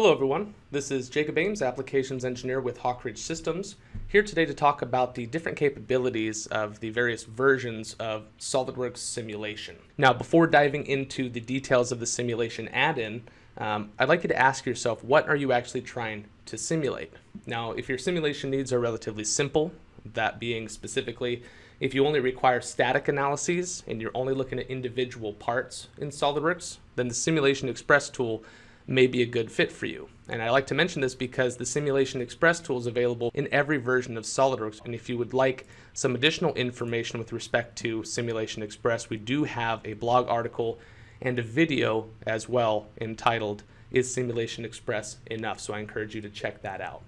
Hello everyone, this is Jacob Ames, Applications Engineer with Hawk Ridge Systems, here today to talk about the different capabilities of the various versions of SOLIDWORKS simulation. Now before diving into the details of the simulation add-in, um, I'd like you to ask yourself what are you actually trying to simulate? Now if your simulation needs are relatively simple, that being specifically if you only require static analyses and you're only looking at individual parts in SOLIDWORKS, then the Simulation Express tool may be a good fit for you. And I like to mention this because the Simulation Express tool is available in every version of SOLIDWORKS. And if you would like some additional information with respect to Simulation Express, we do have a blog article and a video as well entitled Is Simulation Express Enough? So I encourage you to check that out.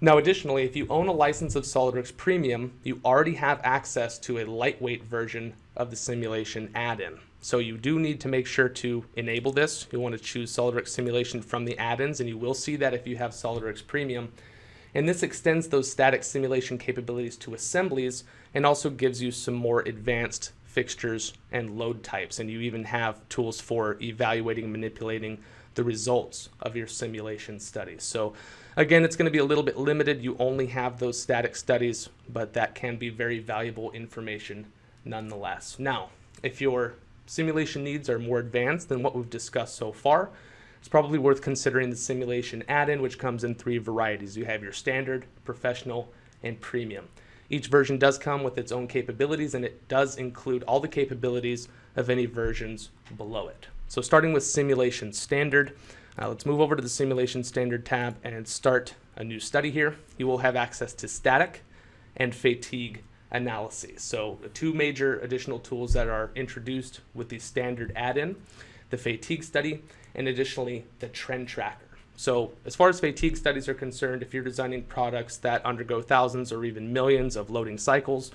Now, additionally, if you own a license of SOLIDWORKS Premium, you already have access to a lightweight version of the simulation add-in. So you do need to make sure to enable this. You'll want to choose SOLIDWORKS Simulation from the add-ins, and you will see that if you have SOLIDWORKS Premium. And this extends those static simulation capabilities to assemblies and also gives you some more advanced fixtures and load types. And you even have tools for evaluating manipulating the results of your simulation studies. So again, it's going to be a little bit limited. You only have those static studies, but that can be very valuable information nonetheless. Now, if you're simulation needs are more advanced than what we've discussed so far, it's probably worth considering the simulation add-in, which comes in three varieties. You have your standard, professional, and premium. Each version does come with its own capabilities, and it does include all the capabilities of any versions below it. So starting with simulation standard, uh, let's move over to the simulation standard tab and start a new study here. You will have access to static and fatigue analyses. So two major additional tools that are introduced with the standard add-in, the fatigue study, and additionally the trend tracker. So as far as fatigue studies are concerned, if you're designing products that undergo thousands or even millions of loading cycles,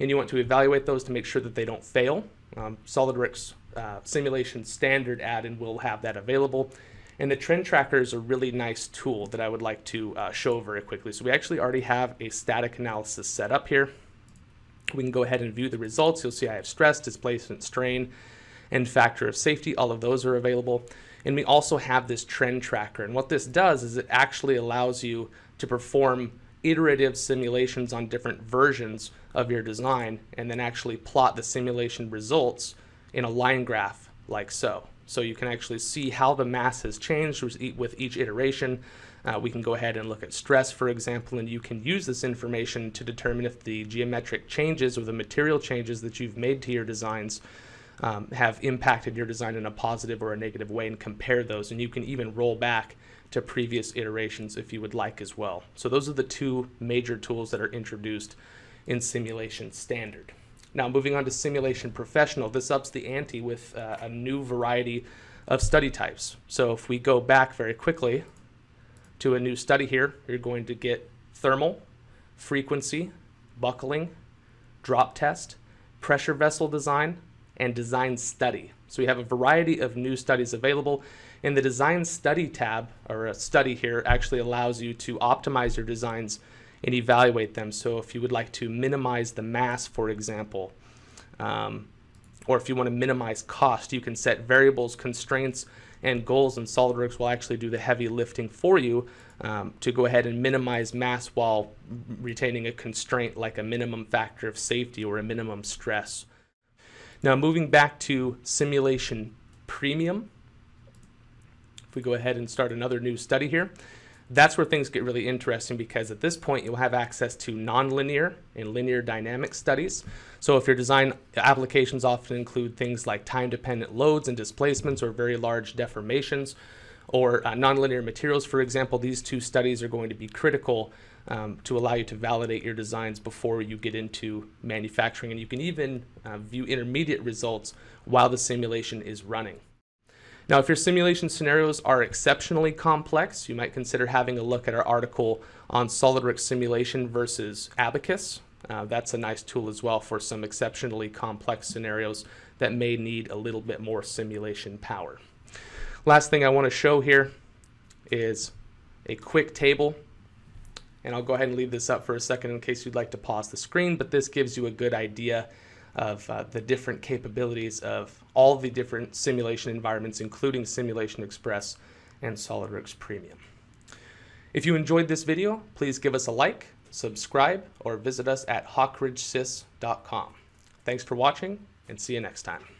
and you want to evaluate those to make sure that they don't fail, um, SOLIDWORKS uh, simulation standard add-in will have that available. And the trend tracker is a really nice tool that I would like to uh, show very quickly. So we actually already have a static analysis set up here. We can go ahead and view the results. You'll see I have stress, displacement, strain, and factor of safety. All of those are available. And we also have this trend tracker. And what this does is it actually allows you to perform iterative simulations on different versions of your design and then actually plot the simulation results in a line graph like so. So you can actually see how the mass has changed with each iteration. Uh, we can go ahead and look at stress, for example, and you can use this information to determine if the geometric changes or the material changes that you've made to your designs um, have impacted your design in a positive or a negative way and compare those. And you can even roll back to previous iterations if you would like as well. So those are the two major tools that are introduced in Simulation Standard. Now moving on to Simulation Professional, this ups the ante with uh, a new variety of study types. So if we go back very quickly to a new study here, you're going to get thermal, frequency, buckling, drop test, pressure vessel design, and design study. So we have a variety of new studies available. And the design study tab, or a study here, actually allows you to optimize your designs and evaluate them. So if you would like to minimize the mass, for example, um, or if you want to minimize cost, you can set variables, constraints, and goals, and SOLIDWORKS will actually do the heavy lifting for you um, to go ahead and minimize mass while retaining a constraint like a minimum factor of safety or a minimum stress. Now moving back to simulation premium, if we go ahead and start another new study here, that's where things get really interesting because at this point you'll have access to nonlinear and linear dynamic studies. So if your design applications often include things like time-dependent loads and displacements or very large deformations or uh, nonlinear materials, for example, these two studies are going to be critical um, to allow you to validate your designs before you get into manufacturing. And you can even uh, view intermediate results while the simulation is running. Now, if your simulation scenarios are exceptionally complex, you might consider having a look at our article on SOLIDWORKS simulation versus Abaqus. Uh, that's a nice tool as well for some exceptionally complex scenarios that may need a little bit more simulation power. Last thing I want to show here is a quick table. And I'll go ahead and leave this up for a second in case you'd like to pause the screen, but this gives you a good idea of uh, the different capabilities of all the different simulation environments, including Simulation Express and SOLIDWORKS Premium. If you enjoyed this video, please give us a like, subscribe, or visit us at hawkridgesys.com. Thanks for watching, and see you next time.